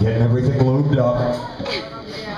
Getting everything lubed up.